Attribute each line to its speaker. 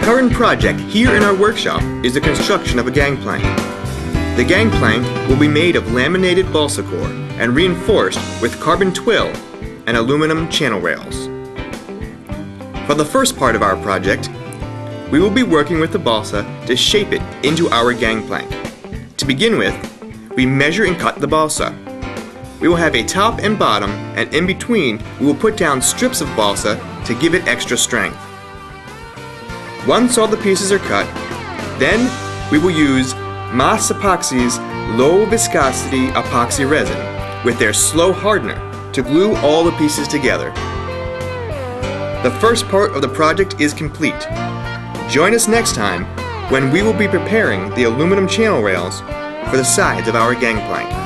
Speaker 1: current project here in our workshop is the construction of a gangplank. The gangplank will be made of laminated balsa core and reinforced with carbon twill and aluminum channel rails. For the first part of our project, we will be working with the balsa to shape it into our gangplank. To begin with, we measure and cut the balsa. We will have a top and bottom, and in between, we will put down strips of balsa to give it extra strength. Once all the pieces are cut, then we will use Mas Epoxy's low viscosity epoxy resin with their slow hardener to glue all the pieces together. The first part of the project is complete. Join us next time when we will be preparing the aluminum channel rails for the sides of our gangplank.